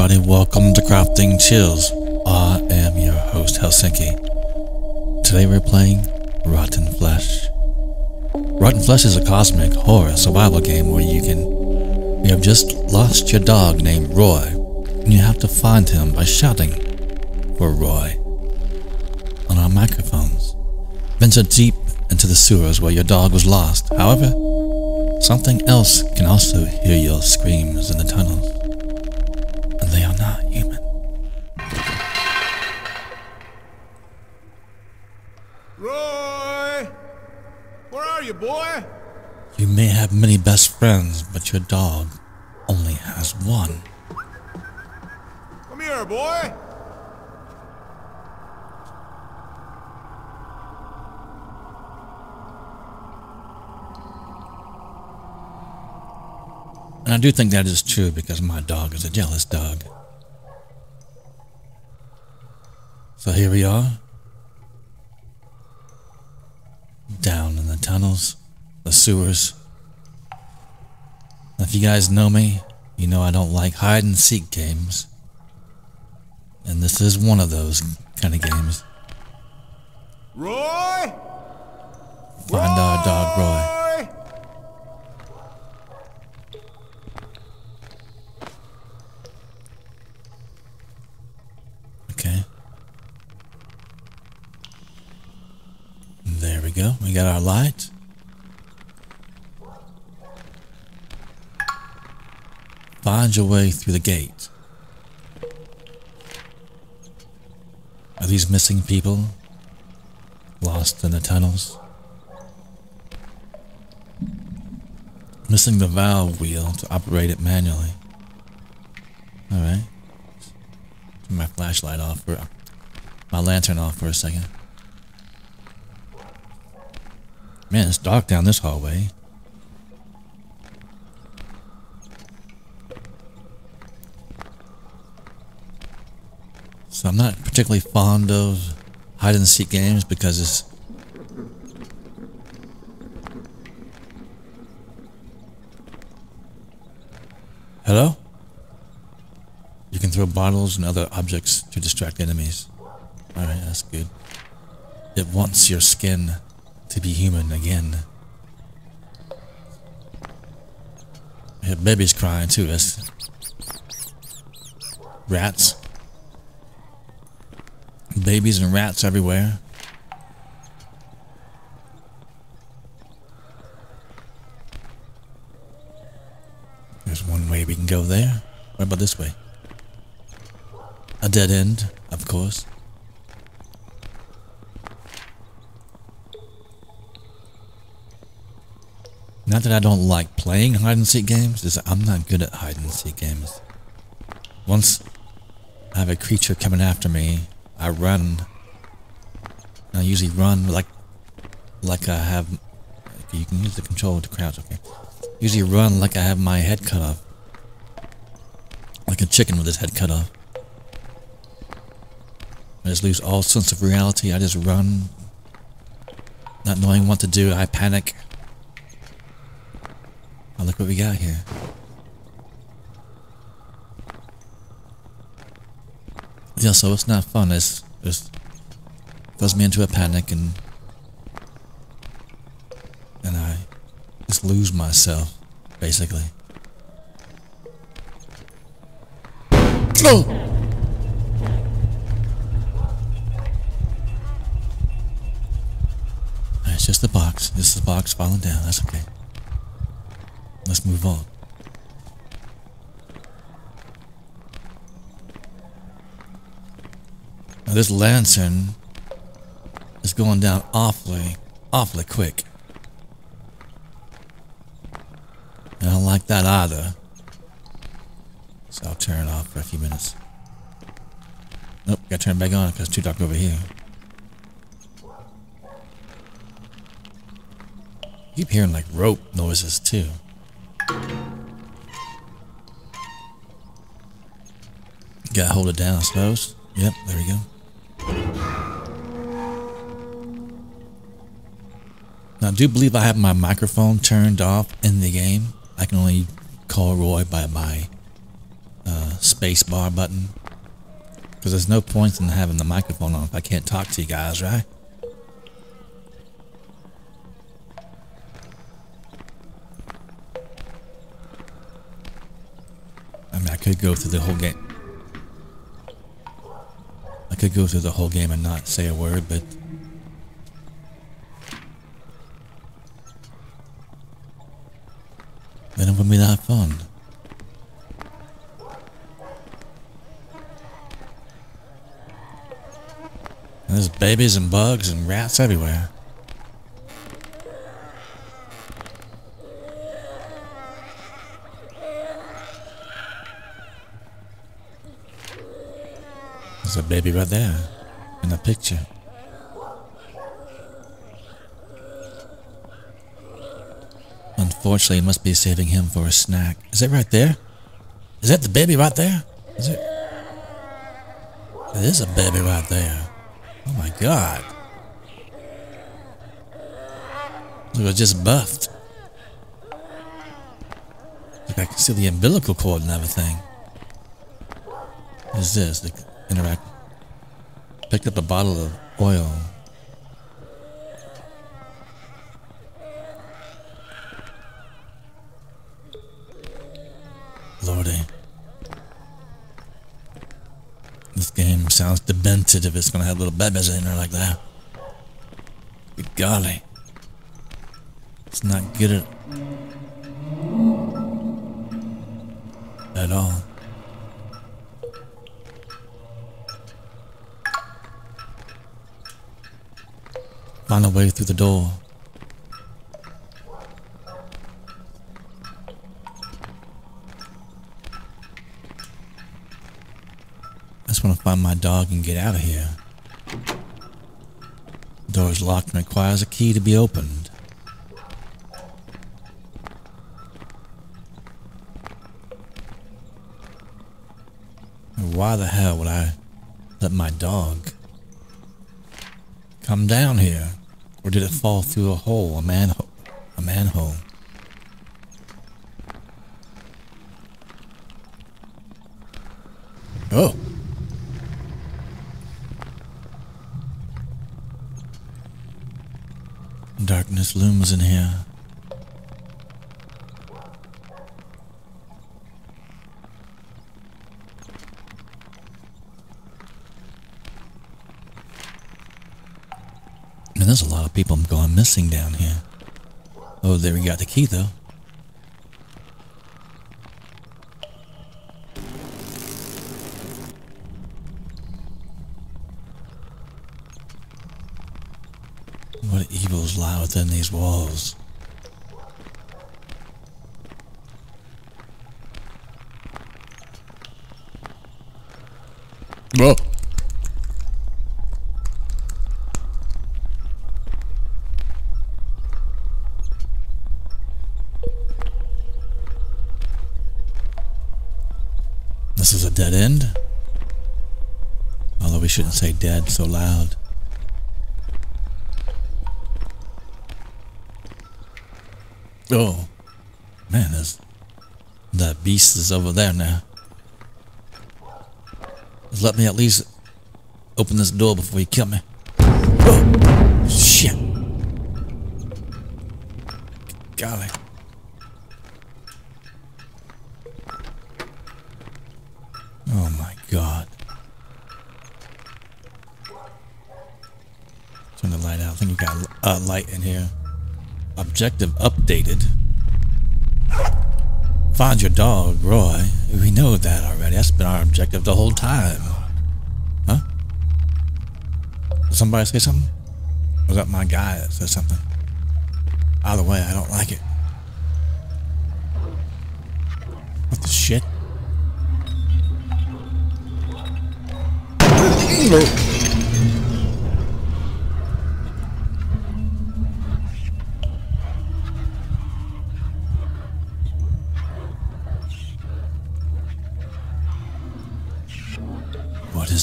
everybody, welcome to Crafting Chills. I am your host, Helsinki. Today we're playing Rotten Flesh. Rotten Flesh is a cosmic horror survival game where you can. You have just lost your dog named Roy, and you have to find him by shouting for Roy on our microphones. Venture deep into the sewers where your dog was lost. However, something else can also hear your screams in the tunnels you, boy? You may have many best friends, but your dog only has one. Come here, boy! And I do think that is true because my dog is a jealous dog. So here we are. Down in the tunnels, the sewers. If you guys know me, you know I don't like hide and seek games. And this is one of those kind of games. Roy! Find our dog Roy. Go. We got our light. Find your way through the gate. Are these missing people lost in the tunnels? Missing the valve wheel to operate it manually. Alright. Turn my flashlight off for my lantern off for a second. Man, it's dark down this hallway. So I'm not particularly fond of hide and seek games because it's Hello? You can throw bottles and other objects to distract enemies. Alright, that's good. It wants your skin to be human again. I hear babies crying too. That's rats. Babies and rats everywhere. There's one way we can go there. What about this way? A dead end, of course. Not that I don't like playing hide and seek games, is I'm not good at hide and seek games. Once I have a creature coming after me, I run. I usually run like like I have. You can use the control to crouch. Okay. Usually run like I have my head cut off, like a chicken with his head cut off. I just lose all sense of reality. I just run, not knowing what to do. I panic. What we got here. Yeah, so it's not fun. It's just throws me into a panic and and I just lose myself, basically. Oh! It's just the box. This is a box falling down. That's okay. Let's move on. Now this lantern is going down awfully, awfully quick. And I don't like that either. So I'll turn it off for a few minutes. Nope, gotta turn it back on because it's too dark over here. keep hearing like rope noises too. Gotta hold it down, I suppose. Yep, there we go. Now, I do believe I have my microphone turned off in the game. I can only call Roy by my uh, space bar button. Because there's no point in having the microphone on if I can't talk to you guys, right? I mean, I could go through the whole game. Could go through the whole game and not say a word, but then it wouldn't be that fun. And there's babies and bugs and rats everywhere. There's a baby right there in the picture. Unfortunately, I must be saving him for a snack. Is it right there? Is that the baby right there? Is it? It is a baby right there. Oh my god. It was just buffed. Like I can see the umbilical cord and everything. What is this? The interact. Picked up a bottle of oil. Lordy. This game sounds demented if it's gonna have little babies in there like that. Good golly. It's not good at at all. Find a way through the door. I just want to find my dog and get out of here. The door is locked and requires a key to be opened. Why the hell would I let my dog come down here? Or did it fall through a hole, a manhole, a manhole? Oh. Darkness looms in here. And there's a lot people missing down here. Oh, there we got the key though. What evils lie within these walls? Whoa. This is a dead end? Although we shouldn't say dead so loud. Oh, man, there's, that beast is over there now. Let me at least open this door before you kill me. Oh, shit. Golly. Oh my god. Uh, light in here. Objective updated. Find your dog, Roy. We know that already. That's been our objective the whole time. Huh? Did somebody say something? Was that my guy that said something? Either way, I don't like it. What the shit?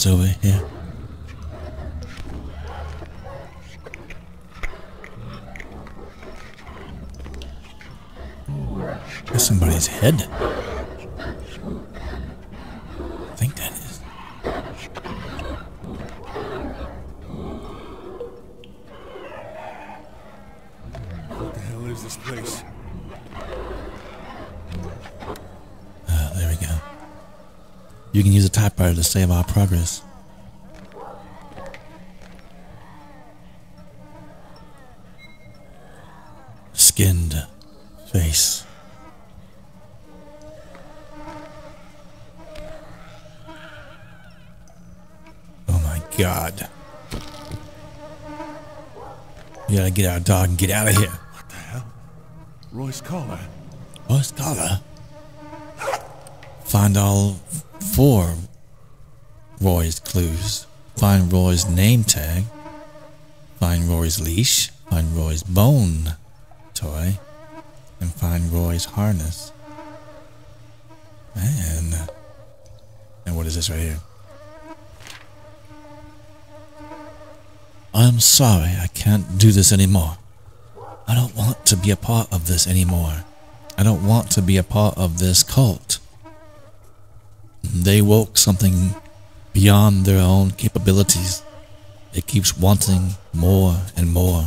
over here. That's somebody's head. I think that is. What the hell is this place? You can use a typewriter to save our progress. Skinned face. Oh my god. We gotta get our dog and get out of here. What the hell? Roy's collar. Oh, Collar? Find all four Roy's clues. Find Roy's name tag. Find Roy's leash. Find Roy's bone toy. And find Roy's harness. And. And what is this right here? I'm sorry, I can't do this anymore. I don't want to be a part of this anymore. I don't want to be a part of this cult. They woke something beyond their own capabilities. It keeps wanting more and more.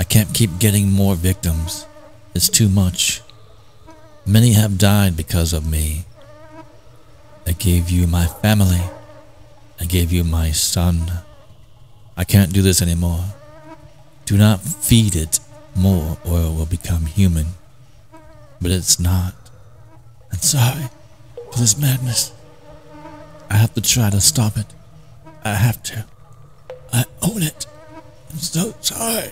I can't keep getting more victims. It's too much. Many have died because of me. I gave you my family. I gave you my son. I can't do this anymore. Do not feed it more or it will become human. But it's not. I'm sorry this madness. I have to try to stop it. I have to. I own it. I'm so sorry.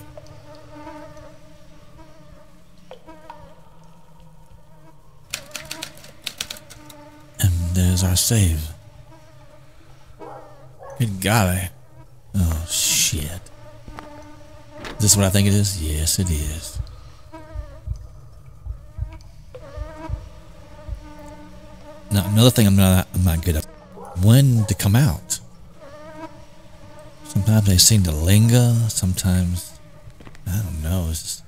And there's our save. Good golly. Oh, shit. Is this what I think it is? Yes, it is. Now, another thing I'm not I'm not good at when to come out. Sometimes they seem to linger. Sometimes I don't know. It's just...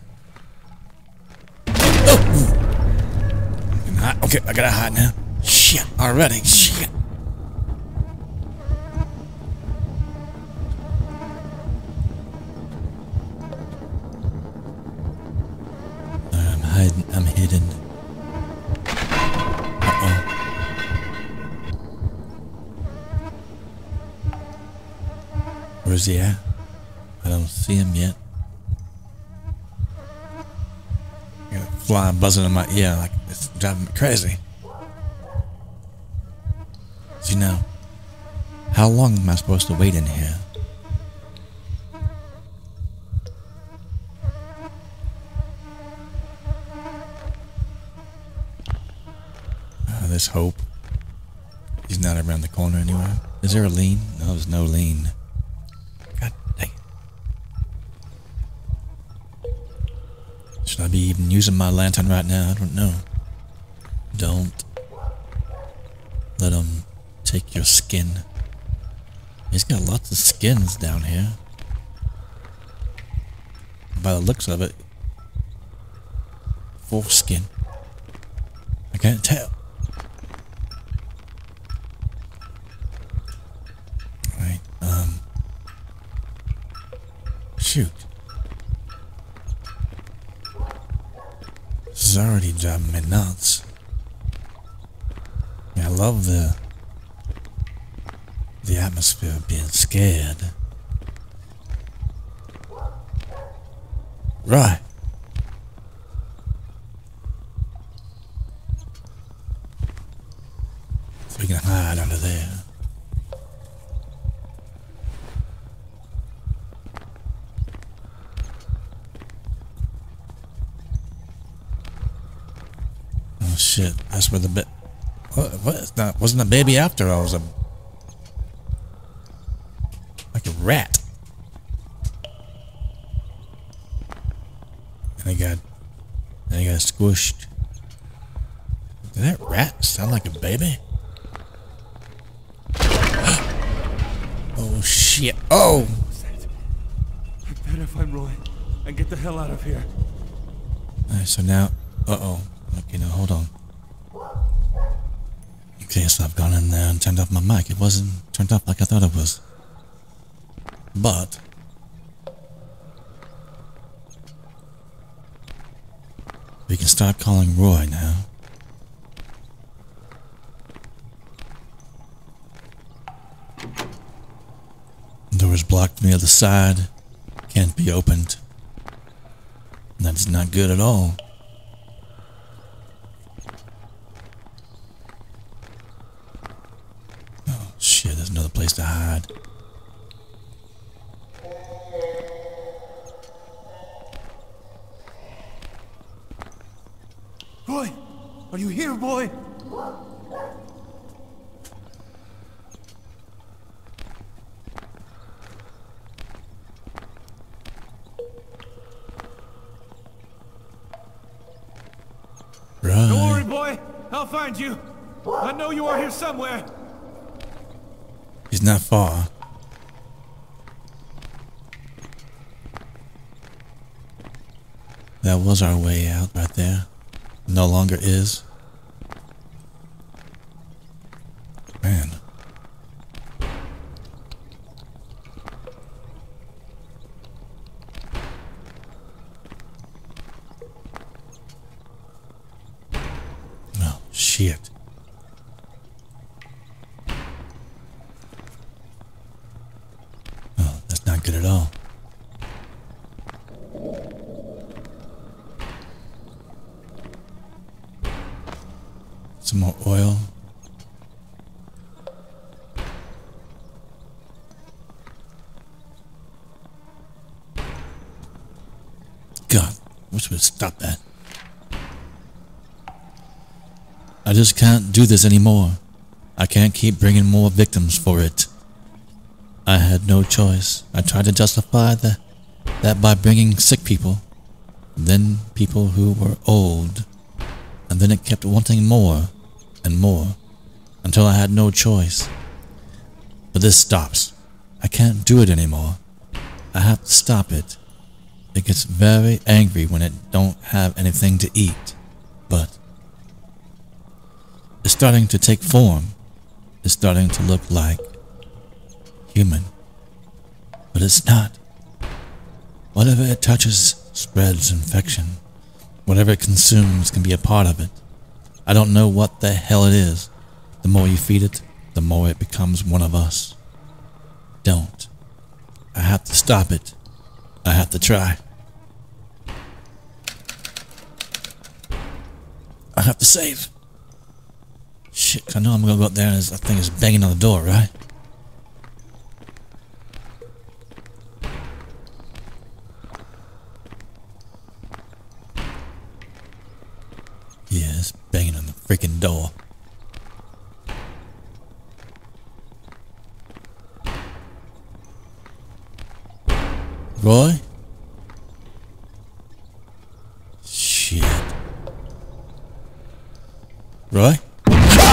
Oh! Okay, I gotta hide now. Shit! Already. Shit. I'm hiding. I'm hidden. Uh-oh. Where's he at? I don't see him yet. I got a fly buzzing in my ear like it's driving me crazy. See now, how long am I supposed to wait in here? Uh, there's hope. He's not around the corner anywhere. Is there a lean? No, there's no lean. Be even using my lantern right now? I don't know. Don't let him take your skin. He's got lots of skins down here. By the looks of it, full skin. I can't tell. Right, um. Shoot. Is already driving me nuts. I love the the atmosphere of being scared. Right. So we can hide under there. Oh where the bit. What? What? It's not, wasn't a baby after all. Was a like a rat. And I got, and I got squished. Did that rat sound like a baby? oh shit! Oh, I better find Roy and get the hell out of here. Alright, so now, uh oh. Okay, now hold on. Okay, so I've gone in there and turned off my mic. It wasn't turned off like I thought it was. But... We can start calling Roy now. Door is blocked near the other side. Can't be opened. That's not good at all. Right. Don't worry, boy. I'll find you. I know you are here somewhere. He's not far. That was our way out right there. No longer is. Man. Oh, shit. Oh, that's not good at all. Some more oil. God, wish we'd stop that. I just can't do this anymore. I can't keep bringing more victims for it. I had no choice. I tried to justify the, that by bringing sick people, then people who were old, and then it kept wanting more and more until I had no choice. But this stops. I can't do it anymore. I have to stop it. It gets very angry when it don't have anything to eat. It's starting to take form. It's starting to look like human. But it's not. Whatever it touches spreads infection. Whatever it consumes can be a part of it. I don't know what the hell it is. The more you feed it, the more it becomes one of us. Don't. I have to stop it. I have to try. I have to save. Shit, I know I'm gonna go up there and that thing is banging on the door, right? Yeah, it's banging on the freaking door. Roy? Shit. Roy?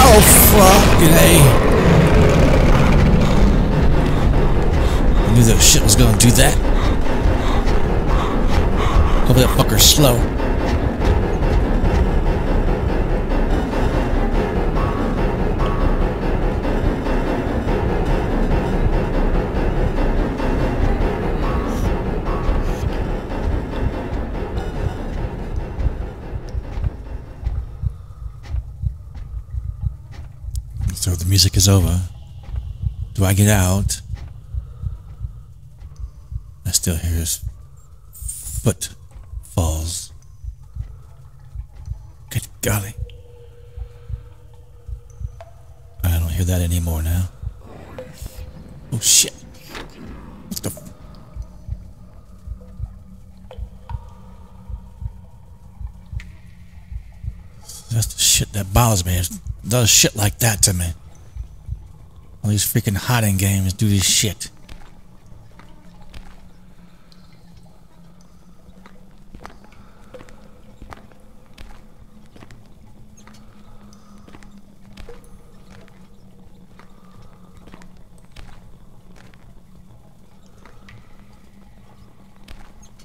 Oh, fucking A. I knew that shit was gonna do that. Hope that fucker's slow. Is over. Do I get out? I still hear his foot falls. Good golly. I don't hear that anymore now. Oh shit. What the That's the shit that bothers me. It does shit like that to me. All these freaking hiding games do this shit.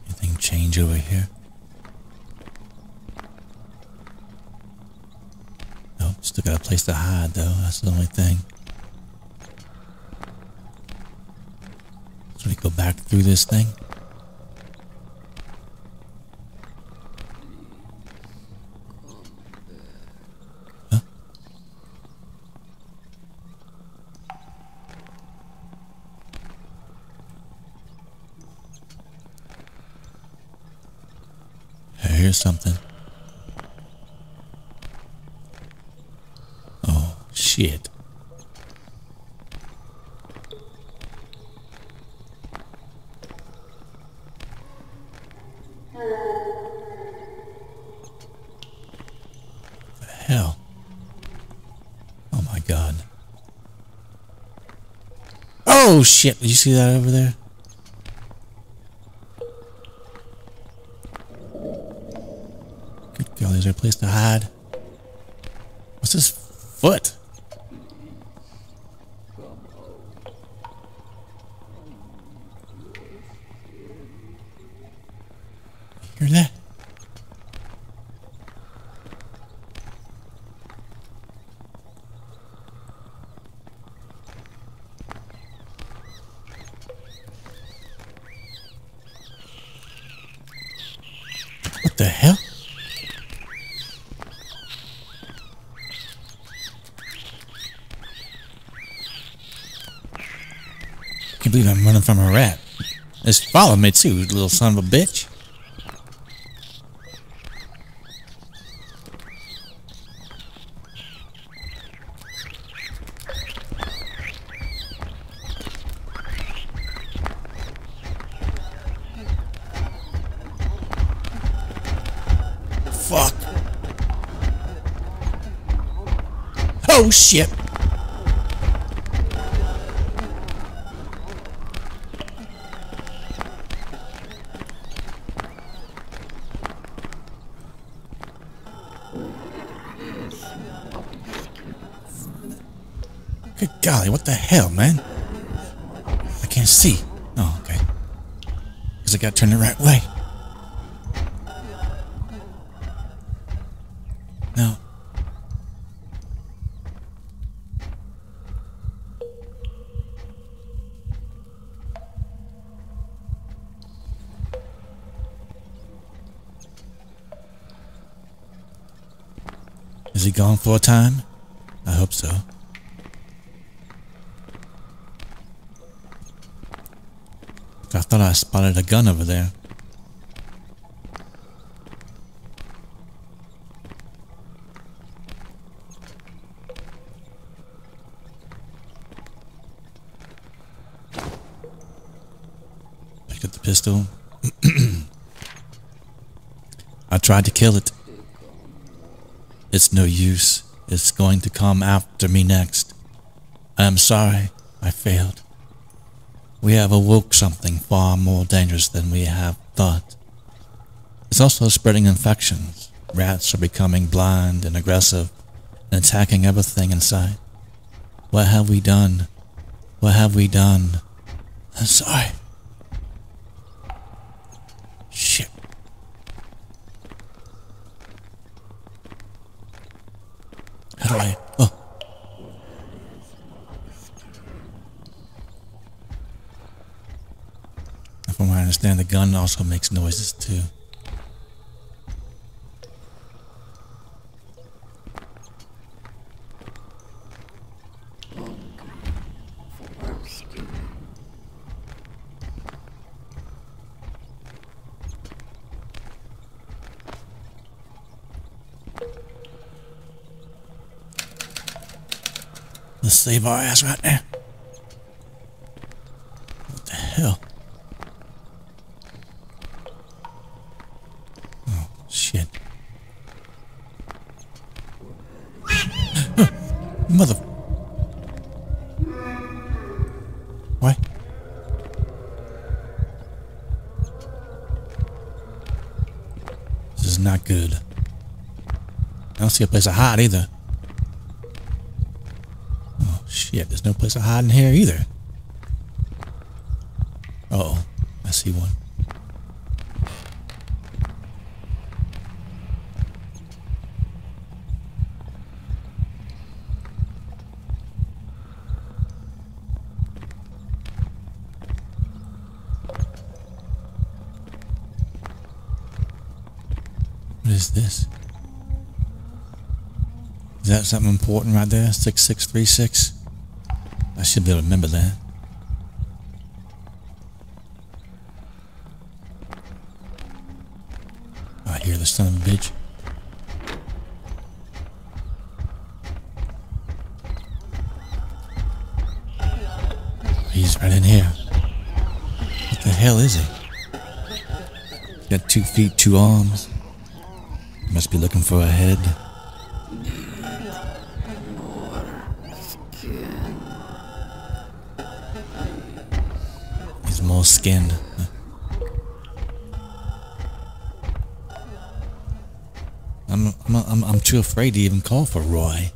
Anything change over here? Nope, still got a place to hide though. That's the only thing. Let me go back through this thing. Huh? I hear something. Oh, shit. Oh shit, did you see that over there? Good golly, is there a place to hide? What's this foot? Hear that? What the hell? Can't believe I'm running from a rat. It's following me too, little son of a bitch. Fuck. Oh shit. Golly, what the hell, man? I can't see. Oh, okay. Because I got to turn the right way. No. Is he gone for a time? I hope so. I thought I spotted a gun over there. Pick up the pistol. I tried to kill it. It's no use. It's going to come after me next. I am sorry. I failed. We have awoke something far more dangerous than we have thought. It's also spreading infections. Rats are becoming blind and aggressive and attacking everything in sight. What have we done? What have we done? I'm sorry. Shit. How do I? Oh. From what I understand, the gun also makes noises too. Let's save our ass right now. Is not good. I don't see a place to hide either. Oh, shit. There's no place to hide in here either. Uh oh. I see one. Is this? Is that something important right there? 6636? I should be able to remember that. I hear the son of a bitch. He's right in here. What the hell is he? Got two feet, two arms. Must be looking for a head. He's more skinned. I'm, I'm, I'm, I'm too afraid to even call for Roy.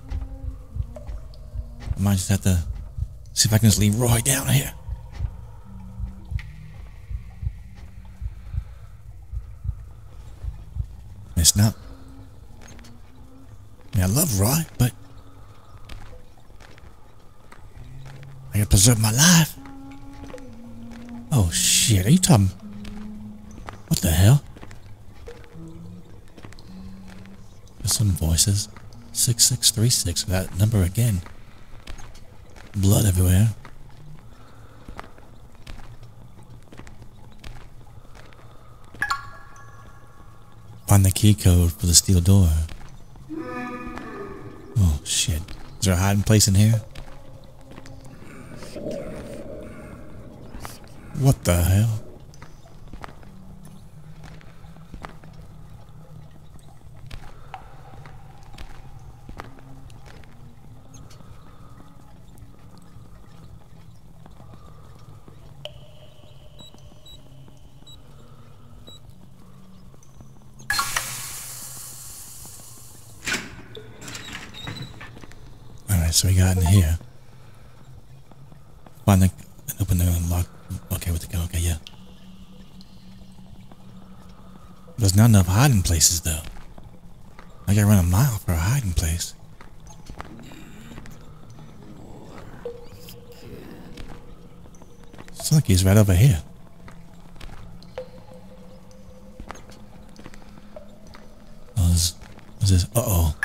I might just have to see if I can just leave Roy down here. It's not. I, love Roy, but I gotta preserve my life. Oh shit! Are you talking? What the hell? There's some voices. Six six three six. That number again. Blood everywhere. Find the key code for the steel door. Is there a hiding place in here? What the hell? Alright, so we got in here. Find the open the lock. Okay, with the go. Okay, yeah. There's not enough hiding places though. I gotta run a mile for a hiding place. It's like he's right over here. Oh, this, what's this? Uh oh.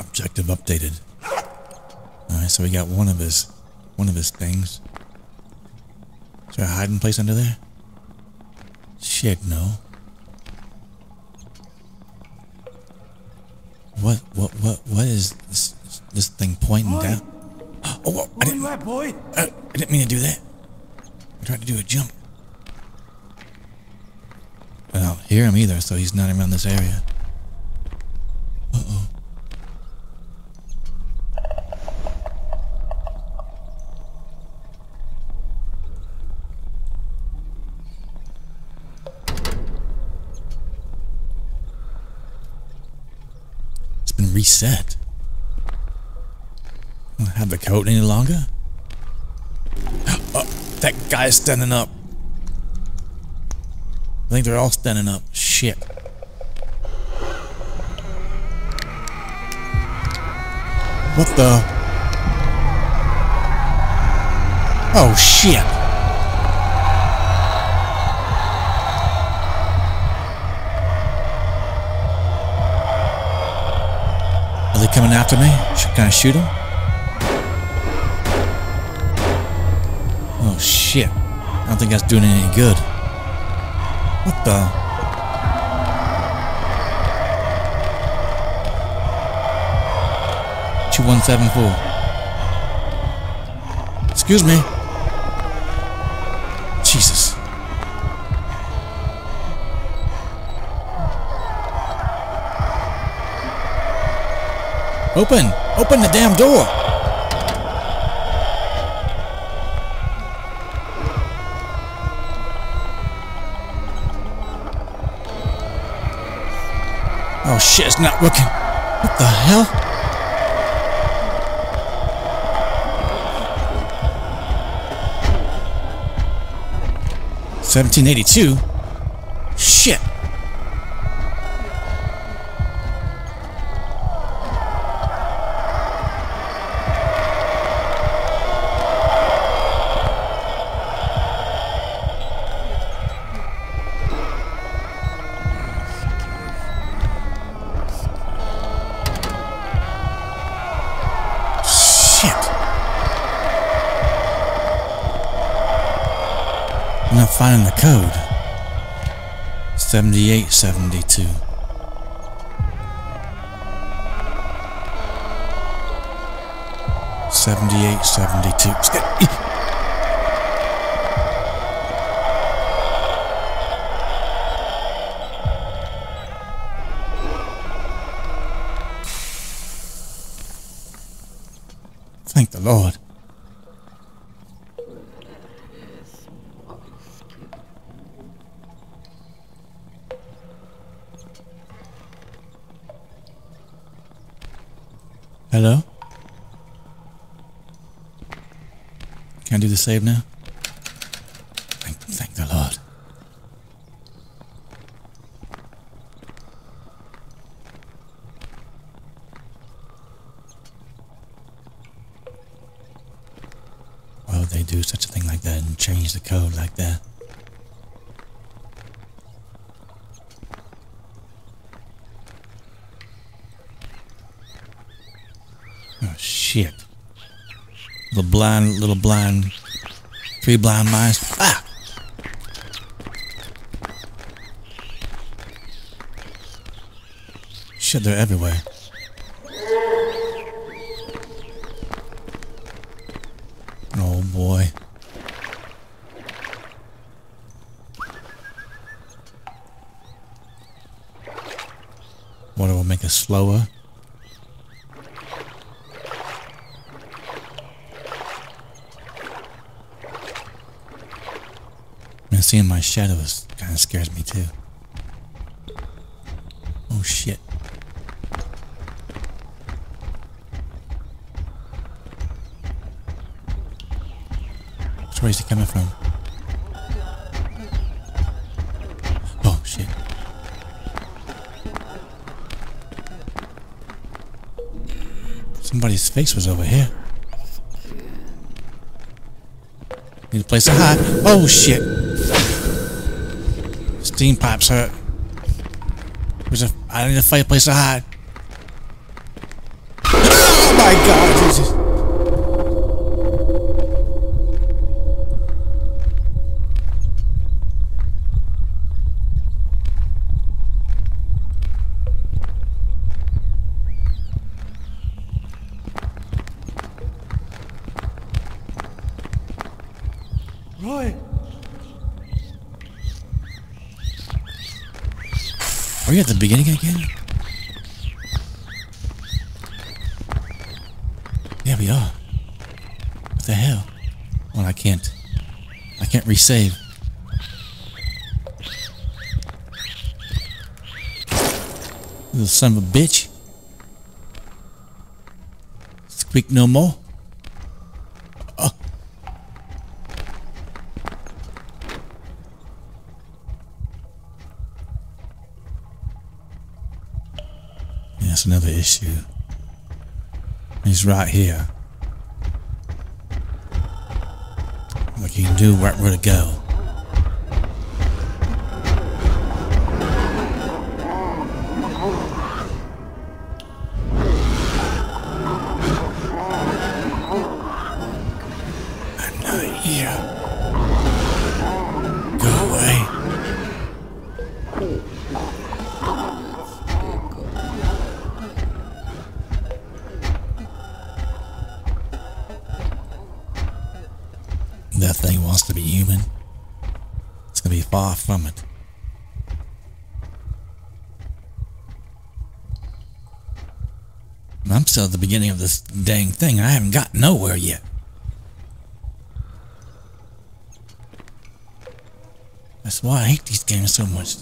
Objective updated. Alright, so we got one of his one of his things. Is there a hiding place under there? No. What what what what is this this thing pointing Boy. down? Oh, whoa, I didn't you at, boy? I, uh, I didn't mean to do that. I tried to do a jump. I don't hear him either, so he's not around this area. Uh oh. It's been reset. I have the coat any longer. Oh, that guy's standing up. I think they're all standing up. Shit. What the? Oh shit. Coming after me? Can I shoot him? Oh shit. I don't think that's doing any good. What the? Two one seven four. Excuse me. Open! Open the damn door! Oh shit, it's not working. What the hell? Seventeen eighty two? 7872. Seventy-eight, seventy-two. The save now? Thank, thank the Lord. Why would they do such a thing like that and change the code like that? Oh shit. The blind, little blind, three blind mice. Ah! Shit, they're everywhere. Oh boy. What will make us slower? Seeing my shadows kind of scares me too. Oh shit. Way is he coming from? Oh shit. Somebody's face was over here. Need a place to hide. Oh shit. Steam pipes hurt. There's a. I need a fireplace to hide. Oh my god, Jesus. Roy! Are we at the beginning again? Yeah, we are. What the hell? Well, I can't. I can't resave. Little son of a bitch. Squeak no more. Oh. Yeah, that's issue. He's right here. Like he knew right where to go. The beginning of this dang thing. I haven't got nowhere yet. That's why I hate these games so much.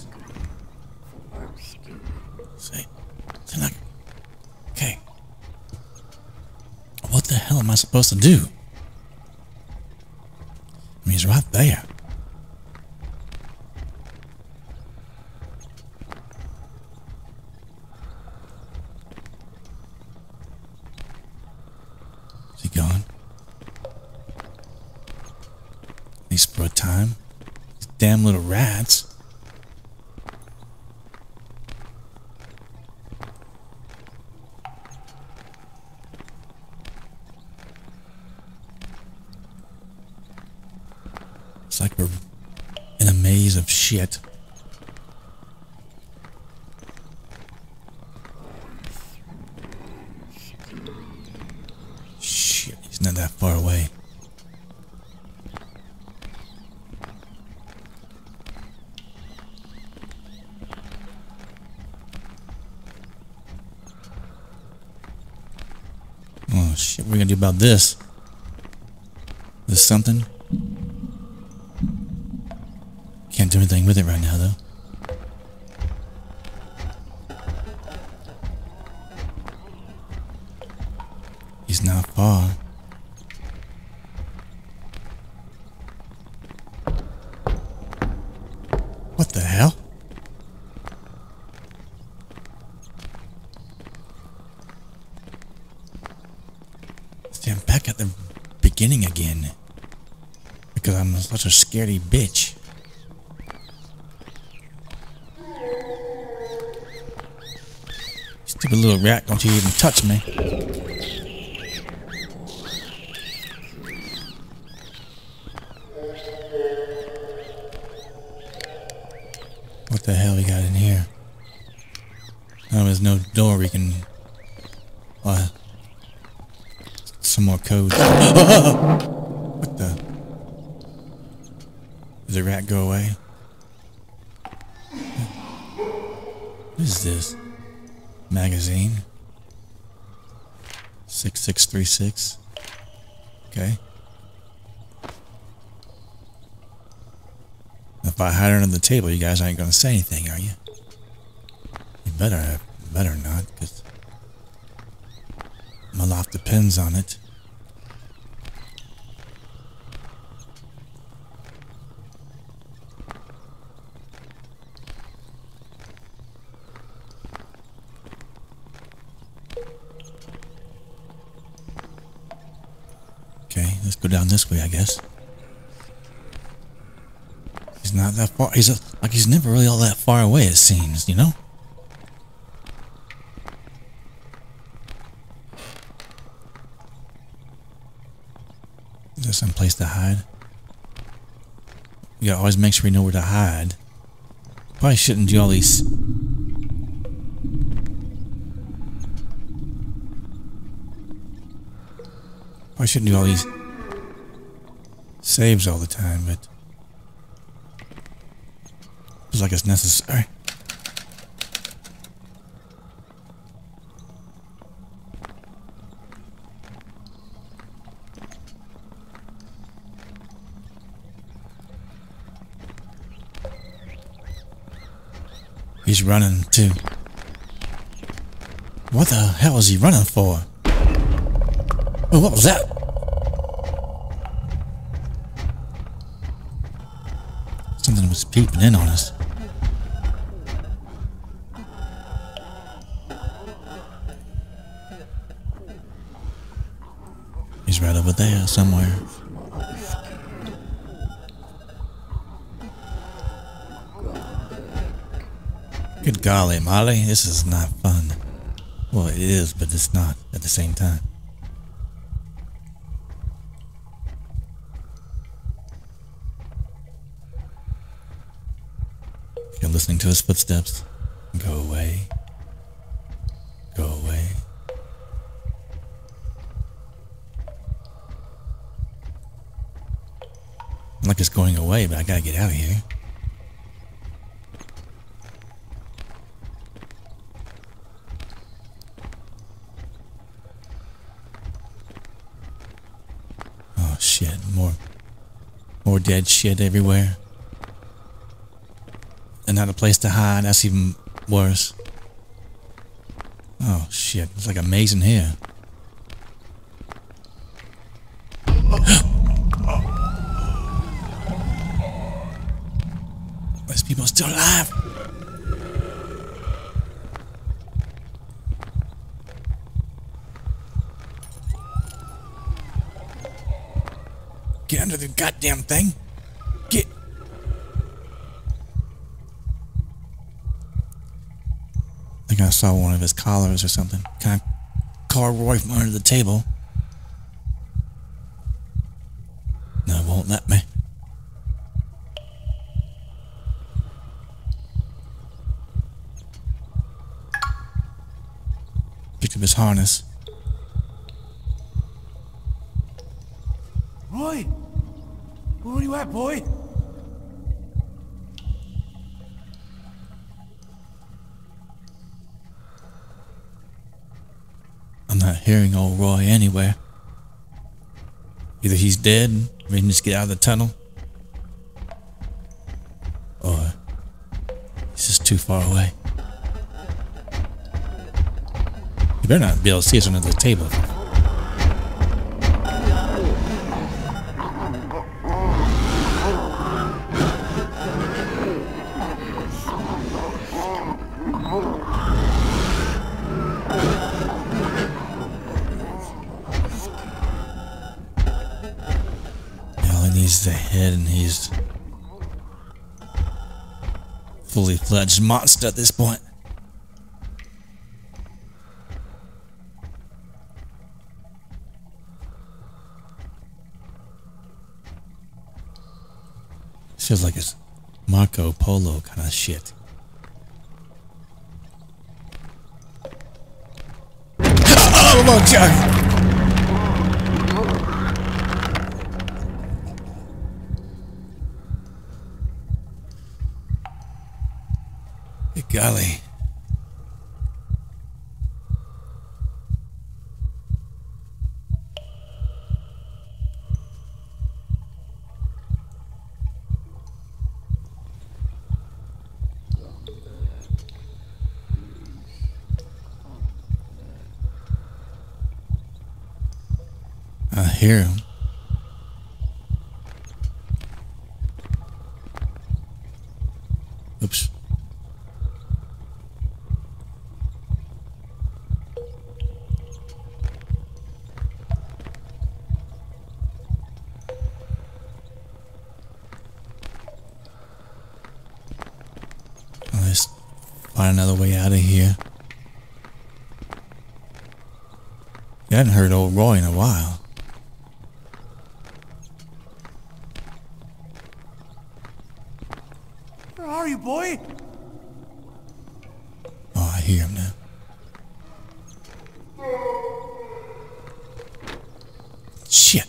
See, they're. Okay. What the hell am I supposed to do? I mean, he's right there. Is he gone? A time. These damn little rats. It's like we're in a maze of shit. It's not that far away. Oh shit, what are we gonna do about this? This something? I'm back at the beginning again. Because I'm such a scaredy bitch. Stupid little rat, don't you even touch me. What the hell we got in here? Oh, there's no door we can... Uh, some code. what the? Did the rat go away? What is this? Magazine? 6636? Okay. If I hide under the table, you guys ain't gonna say anything, are you? You better, better not, because my life depends on it. Okay, let's go down this way, I guess. He's not that far. He's a, like he's never really all that far away. It seems, you know. Is there some place to hide? You gotta always make sure we know where to hide. Probably shouldn't do all these. Probably shouldn't do all these saves all the time, but feels like it's necessary. He's running too. What the hell is he running for? Oh, what was that? Something was peeping in on us. He's right over there somewhere. Good golly, Molly, this is not fun. Well, it is, but it's not at the same time. You're to his footsteps. Go away. Go away. Like it's going away, but I gotta get out of here. Oh shit, more more dead shit everywhere. Not a place to hide, that's even worse. Oh shit, it's like a maze in here. These people still alive. Get under the goddamn thing. Get. I think I saw one of his collars or something. Kind of carved away from under the table. No, won't let me. Picked up his harness. Roy? Where are you at, boy? I'm not hearing old Roy anywhere. Either he's dead, we can just get out of the tunnel, or he's just too far away. You better not be able to see us under the table. Fully fledged monster at this point. Feels like it's Marco Polo kind of shit. Oh, look, Jack! Good golly. Him. Oops. Oh, Let's find another way out of here. You hadn't heard old Roy in a while. Where are you, boy? Oh, I hear him now. Shit.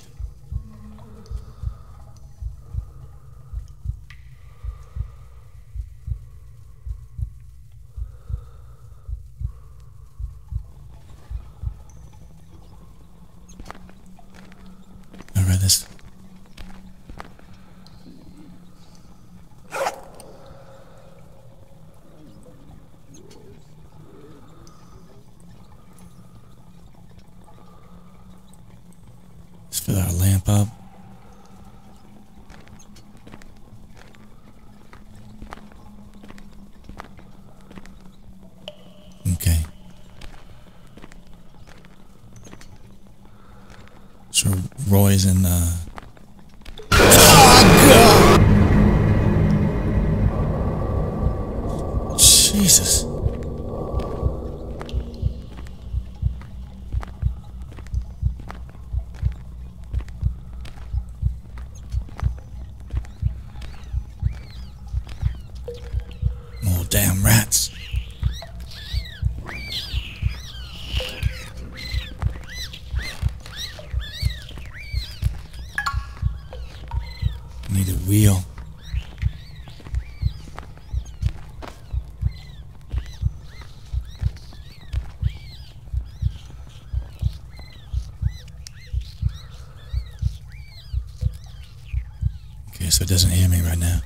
I read this. Let's our lamp up. Okay. So Roy's in uh Jesus. More damn rats. Need a wheel. Okay, so it doesn't hear me right now.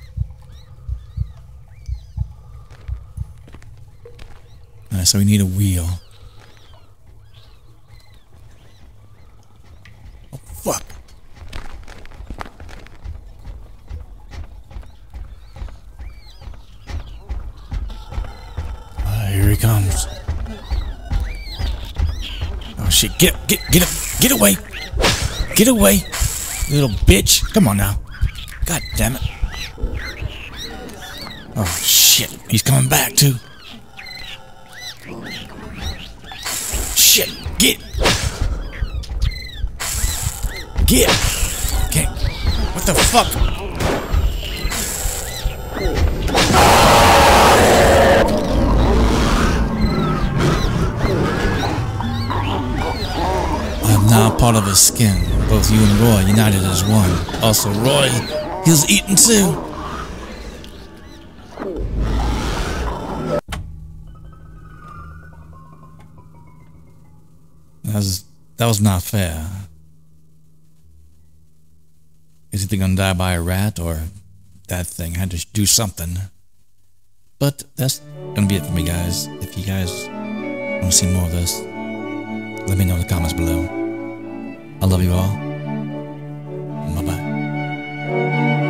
Alright, so we need a wheel. Oh, fuck. Here he comes. Oh shit, get get get get away. Get away. Little bitch. Come on now. God damn it. Oh shit, he's coming back too. Shit, get. Get. Okay. What the fuck? I'm now part of his skin. Both you and Roy united as one. Also, Roy, he was eaten too. That was, that was not fair. Is either gonna die by a rat or that thing had to do something. But that's gonna be it for me, guys. If you guys want to see more of this, let me know in the comments below. I love you all. Música